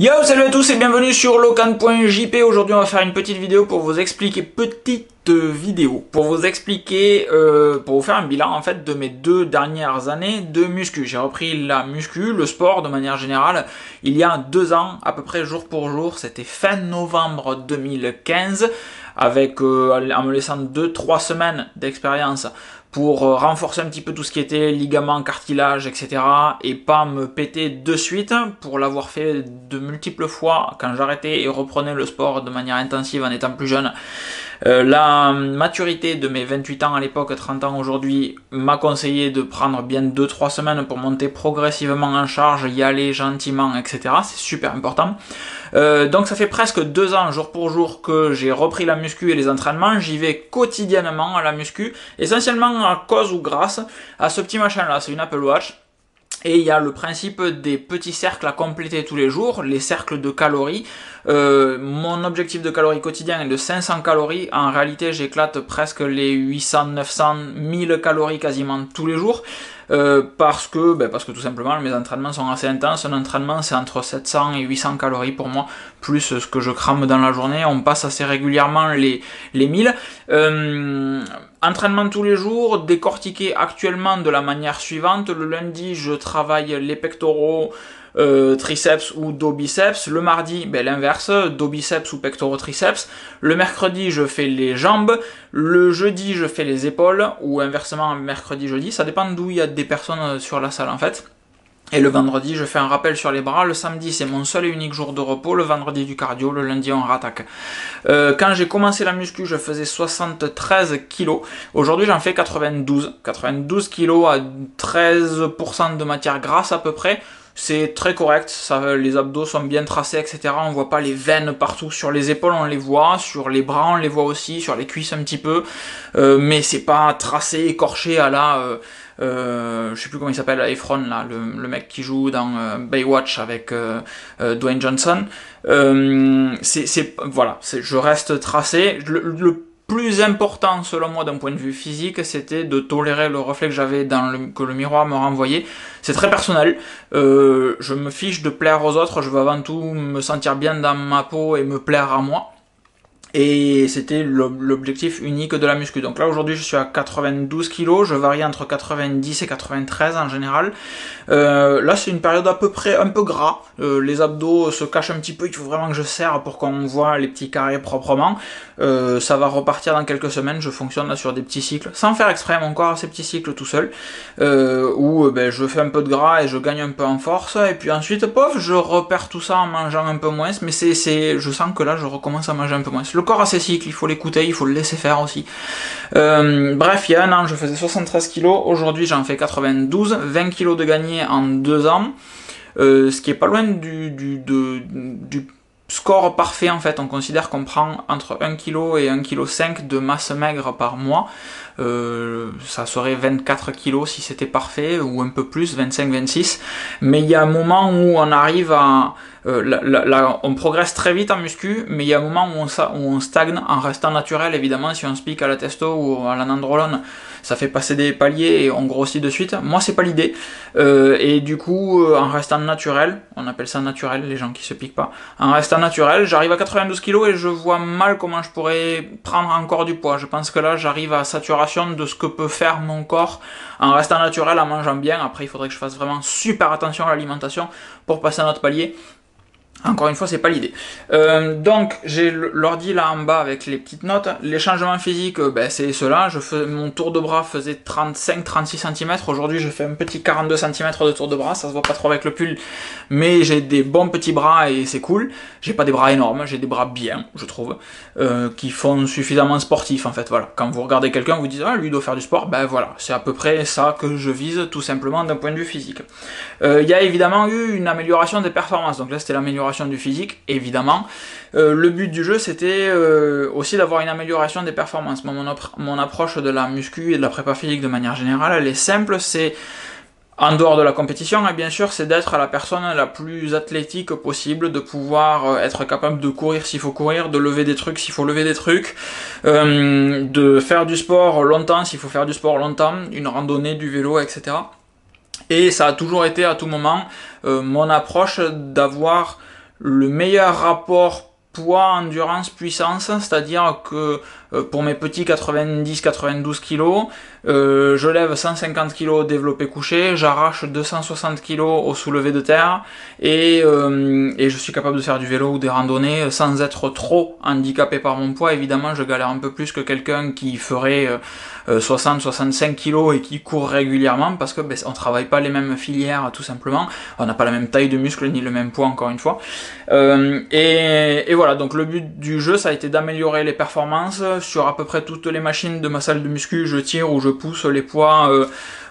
Yo salut à tous et bienvenue sur locan.jp Aujourd'hui on va faire une petite vidéo pour vous expliquer petite vidéo pour vous expliquer euh, pour vous faire un bilan en fait de mes deux dernières années de muscu. J'ai repris la muscu, le sport de manière générale il y a deux ans à peu près jour pour jour, c'était fin novembre 2015 avec euh, en me laissant deux trois semaines d'expérience pour euh, renforcer un petit peu tout ce qui était ligament, cartilage, etc. et pas me péter de suite pour l'avoir fait de multiples fois quand j'arrêtais et reprenais le sport de manière intensive en étant plus jeune. Euh, la maturité de mes 28 ans à l'époque, 30 ans aujourd'hui, m'a conseillé de prendre bien 2-3 semaines pour monter progressivement en charge, y aller gentiment, etc. C'est super important. Euh, donc ça fait presque deux ans jour pour jour que j'ai repris la muscu et les entraînements. J'y vais quotidiennement à la muscu, essentiellement à cause ou grâce à ce petit machin là. C'est une Apple Watch. Et il y a le principe des petits cercles à compléter tous les jours, les cercles de calories. Euh, mon objectif de calories quotidien est de 500 calories. En réalité, j'éclate presque les 800, 900, 1000 calories quasiment tous les jours. Euh, parce que ben parce que tout simplement mes entraînements sont assez intenses. Un entraînement c'est entre 700 et 800 calories pour moi, plus ce que je crame dans la journée. On passe assez régulièrement les, les 1000. Euh, entraînement tous les jours, décortiqué actuellement de la manière suivante. Le lundi je travaille les pectoraux. Euh, triceps ou dos biceps. Le mardi, ben, l'inverse, dos biceps ou pectoraux triceps. Le mercredi, je fais les jambes. Le jeudi, je fais les épaules. Ou inversement, mercredi, jeudi. Ça dépend d'où il y a des personnes sur la salle en fait. Et le vendredi, je fais un rappel sur les bras. Le samedi, c'est mon seul et unique jour de repos. Le vendredi, du cardio. Le lundi, on rattaque. Euh, quand j'ai commencé la muscu, je faisais 73 kilos. Aujourd'hui, j'en fais 92. 92 kilos à 13% de matière grasse à peu près c'est très correct, ça, les abdos sont bien tracés, etc. On voit pas les veines partout. Sur les épaules, on les voit, sur les bras, on les voit aussi, sur les cuisses un petit peu, euh, mais c'est pas tracé, écorché à la, euh, je sais plus comment il s'appelle, Efron là, le, mec qui joue dans Baywatch avec Dwayne Johnson. c'est, voilà, je reste tracé. le plus important selon moi d'un point de vue physique, c'était de tolérer le reflet que j'avais dans le, que le miroir me renvoyait. C'est très personnel. Euh, je me fiche de plaire aux autres. Je veux avant tout me sentir bien dans ma peau et me plaire à moi. Et c'était l'objectif unique de la muscu. Donc là aujourd'hui je suis à 92 kg, je varie entre 90 et 93 en général. Euh, là c'est une période à peu près un peu gras, euh, les abdos se cachent un petit peu, il faut vraiment que je serre pour qu'on voit les petits carrés proprement. Euh, ça va repartir dans quelques semaines, je fonctionne là sur des petits cycles, sans faire exprès, mon corps a ces petits cycles tout seul, où ben, je fais un peu de gras et je gagne un peu en force, et puis ensuite, pof, je repère tout ça en mangeant un peu moins, mais c'est, je sens que là je recommence à manger un peu moins. Corps a ses cycles, il faut l'écouter, il faut le laisser faire aussi. Euh, bref, il y a un an, je faisais 73 kg, aujourd'hui j'en fais 92, 20 kg de gagné en deux ans, euh, ce qui est pas loin du, du, du score parfait en fait. On considère qu'on prend entre 1 kg et 1 kg 5 de masse maigre par mois. Euh, ça serait 24 kg si c'était parfait, ou un peu plus, 25-26. Mais il y a un moment où on arrive à... Euh, on progresse très vite en muscu, mais il y a un moment où on, stagne en restant naturel, évidemment, si on se pique à la testo ou à la nandrolone ça fait passer des paliers et on grossit de suite. Moi, c'est pas l'idée. Euh, et du coup, euh, en restant naturel, on appelle ça naturel, les gens qui se piquent pas. En restant naturel, j'arrive à 92 kg et je vois mal comment je pourrais prendre encore du poids. Je pense que là, j'arrive à saturation de ce que peut faire mon corps en restant naturel, en mangeant bien. Après, il faudrait que je fasse vraiment super attention à l'alimentation pour passer à notre palier. Encore une fois, c'est pas l'idée. Euh, donc, j'ai l'ordi là en bas avec les petites notes. Les changements physiques, euh, ben, c'est cela. Mon tour de bras faisait 35-36 cm. Aujourd'hui, je fais un petit 42 cm de tour de bras. Ça se voit pas trop avec le pull, mais j'ai des bons petits bras et c'est cool. J'ai pas des bras énormes, j'ai des bras bien, je trouve, euh, qui font suffisamment sportif en fait. Voilà. Quand vous regardez quelqu'un, vous dites ah lui doit faire du sport. Ben voilà, c'est à peu près ça que je vise tout simplement d'un point de vue physique. Il y a évidemment eu une amélioration des performances. Donc là, c'était l'amélioration du physique, évidemment. Euh, le but du jeu, c'était euh, aussi d'avoir une amélioration des performances. Mon, mon, approche de la muscu et de la prépa physique de manière générale, elle est simple, c'est en dehors de la compétition, et bien sûr, c'est d'être la personne la plus athlétique possible, de pouvoir euh, être capable de courir s'il faut courir, de lever des trucs s'il faut lever des trucs, de faire du sport longtemps s'il faut faire du sport longtemps, une randonnée, du vélo, etc. Et ça a toujours été à tout moment mon approche d'avoir le meilleur rapport poids, endurance, puissance, c'est-à-dire que euh, pour mes petits 90-92 kg, euh, je lève 150 kg développé couché, j'arrache 260 kg au soulevé de terre. Et, euh, et, je suis capable de faire du vélo ou des randonnées sans être trop handicapé par mon poids. Évidemment, je galère un peu plus que quelqu'un qui ferait 60-65 kg et qui court régulièrement parce que ben, on travaille pas les mêmes filières tout simplement, on n'a pas la même taille de muscle ni le même poids encore une fois. et, et voilà, donc le but du jeu ça a été d'améliorer les performances sur à peu près toutes les machines de ma salle de muscu, je tire ou je pousse les poids euh,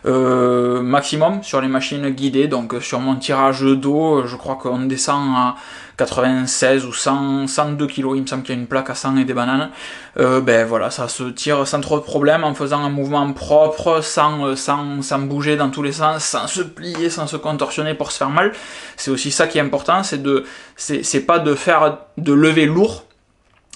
euh, maximum sur les machines guidées. Donc sur mon tirage d'eau, je crois qu'on descend à 96 ou 100, 102 kg. Il me semble qu'il y a une plaque à 100 et des bananes. Euh, ben voilà, ça se tire sans trop de problème en faisant un mouvement propre, sans, sans, sans bouger dans tous les sens, sans se plier, sans se contorsionner pour se faire mal. C'est aussi ça qui est important, c'est de, c'est pas de faire, de lever lourd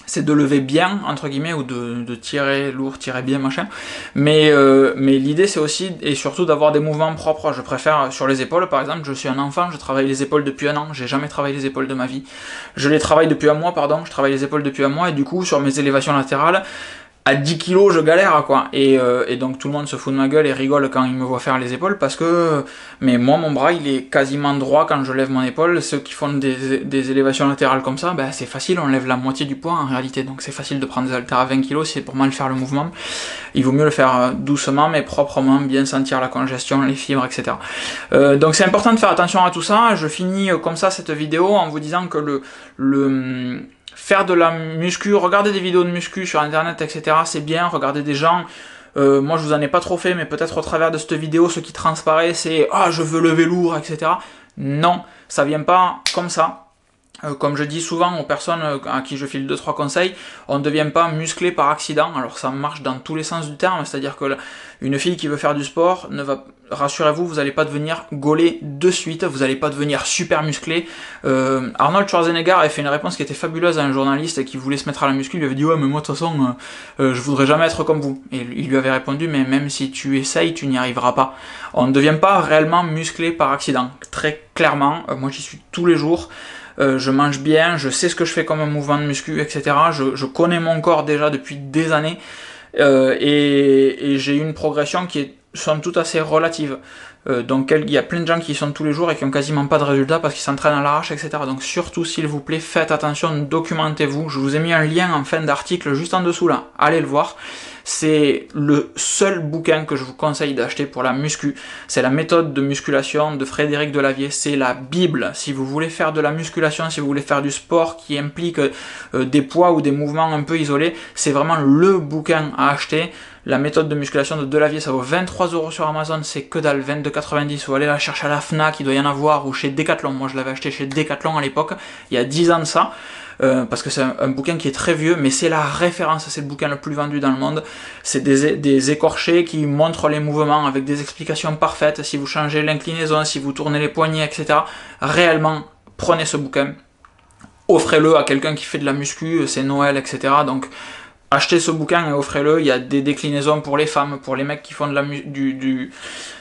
c'est de lever bien entre guillemets ou de, tirer lourd, tirer bien machin. Mais euh, mais l'idée c'est aussi et surtout d'avoir des mouvements propres. Je préfère sur les épaules par exemple. Je suis un enfant, je travaille les épaules depuis un an. J'ai jamais travaillé les épaules de ma vie. Je les travaille depuis un mois pardon. Je travaille les épaules depuis un mois et du coup sur mes élévations latérales à 10 kilos, je galère, quoi. Et, euh, et, donc tout le monde se fout de ma gueule et rigole quand il me voit faire les épaules parce que, mais moi, mon bras, il est quasiment droit quand je lève mon épaule. Ceux qui font des, des élévations latérales comme ça, ben, c'est facile, on lève la moitié du poids en réalité. Donc c'est facile de prendre des haltères à 20 kilos, c'est pour mal faire le mouvement. Il vaut mieux le faire euh, doucement, mais proprement, bien sentir la congestion, les fibres, etc. Euh, donc c'est important de faire attention à tout ça. Je finis euh, comme ça cette vidéo en vous disant que le, le faire de la muscu, regarder des vidéos de muscu sur internet, etc. C'est bien, regarder des gens. Euh, moi, je vous en ai pas trop fait, mais peut-être au travers de cette vidéo, ce qui transparaît, c'est ah, je veux lever lourd, etc. Non, ça vient pas comme ça. Euh, comme je dis souvent aux personnes euh, à qui je file 2-3 conseils, on ne devient pas musclé par accident. Alors ça marche dans tous les sens du terme, c'est-à-dire que une fille qui veut faire du sport ne va rassurez-vous, vous n'allez pas devenir gaulé de suite, vous n'allez pas devenir super musclé. Euh, Arnold Schwarzenegger avait fait une réponse qui était fabuleuse à un journaliste qui voulait se mettre à la muscu, il lui avait dit ouais mais moi de toute façon je voudrais jamais être comme vous. Et il lui avait répondu mais même si tu essayes tu n'y arriveras pas. On ne devient pas réellement musclé par accident. Très clairement, moi j'y suis tous les jours. Euh, je mange bien, je sais ce que je fais comme mouvement de muscu, etc. Je, connais mon corps déjà depuis des années euh, et, et j'ai une progression qui est somme toute assez relative. Euh, donc il y a plein de gens qui sont tous les jours et qui ont quasiment pas de résultats parce qu'ils s'entraînent à l'arrache, etc. Donc surtout s'il vous plaît, faites attention, documentez-vous. Je vous ai mis un lien en fin d'article juste en dessous là, allez le voir. C'est le seul bouquin que je vous conseille d'acheter pour la muscu. C'est la méthode de musculation de Frédéric Delavier. C'est la Bible. Si vous voulez faire de la musculation, si vous voulez faire du sport qui implique euh, des poids ou des mouvements un peu isolés, c'est vraiment le bouquin à acheter. La méthode de musculation de Delavier, ça vaut 23 euros sur Amazon, c'est que dalle, 22,90. Vous allez la chercher à la FNAC, il doit y en avoir, ou chez Decathlon. Moi, je l'avais acheté chez Decathlon à l'époque, il y a 10 ans de ça. Euh, parce que c'est un, bouquin qui est très vieux, mais c'est la référence, c'est le bouquin le plus vendu dans le monde. C'est des, des, écorchés qui montrent les mouvements avec des explications parfaites. Si vous changez l'inclinaison, si vous tournez les poignets, etc. Réellement, prenez ce bouquin, offrez-le à quelqu'un qui fait de la muscu, c'est Noël, etc. Donc achetez ce bouquin et offrez-le. Il y a des déclinaisons pour les femmes, pour les mecs qui font de la du, du,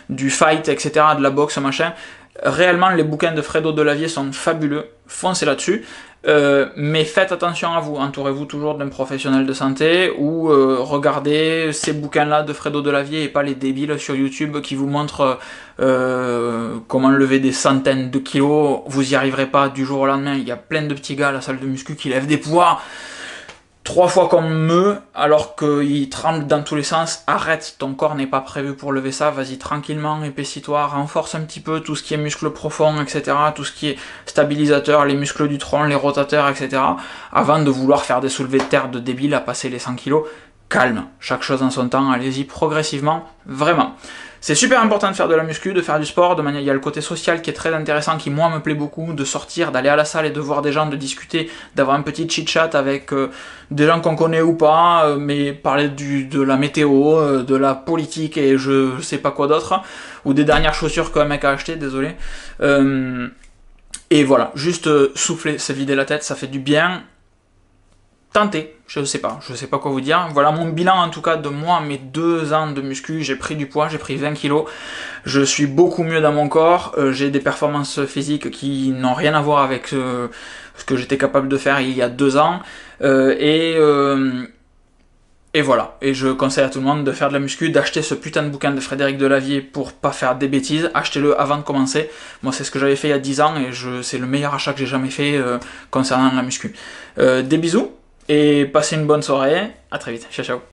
du fight, etc., de la boxe, machin. Réellement, les bouquins de Fredo Delavier sont fabuleux. Foncez là-dessus. Euh, mais faites attention à vous, entourez-vous toujours d'un professionnel de santé ou euh, regardez ces bouquins-là de Fredo Delavier et pas les débiles sur YouTube qui vous montrent euh, comment lever des centaines de kilos. Vous y arriverez pas du jour au lendemain. Il y a plein de petits gars à la salle de muscu qui lèvent des poids trois fois comme me, alors qu'il tremble dans tous les sens, arrête, ton corps n'est pas prévu pour lever ça, vas-y tranquillement, épaissis-toi, renforce un petit peu tout ce qui est muscle profond, etc., tout ce qui est stabilisateur, les muscles du tronc, les rotateurs, etc., avant de vouloir faire des soulevés de terre de débile à passer les 100 kg, calme, chaque chose en son temps, allez-y progressivement, vraiment. C'est super important de faire de la muscu, de faire du sport, de manière, il y a le côté social qui est très intéressant, qui moi me plaît beaucoup, de sortir, d'aller à la salle et de voir des gens, de discuter, d'avoir un petit chit-chat avec euh, des gens qu'on connaît ou pas, euh, mais parler de la météo, euh, de la politique et je sais pas quoi d'autre, ou des dernières chaussures qu'un mec a acheté, désolé. et voilà, juste souffler, se vider la tête, ça fait du bien tentez, je sais pas, je sais pas quoi vous dire. Voilà mon bilan en tout cas de moi, mes deux ans de muscu, j'ai pris du poids, j'ai pris 20 kilos, je suis beaucoup mieux dans mon corps, euh, j'ai des performances physiques qui n'ont rien à voir avec euh, ce que j'étais capable de faire il y a deux ans, euh, et et voilà, et je conseille à tout le monde de faire de la muscu, d'acheter ce putain de bouquin de Frédéric Delavier pour pas faire des bêtises, achetez-le avant de commencer. Moi c'est ce que j'avais fait il y a 10 ans et c'est le meilleur achat que j'ai jamais fait concernant la muscu. des bisous, et passez une bonne soirée. À très vite. Ciao, ciao.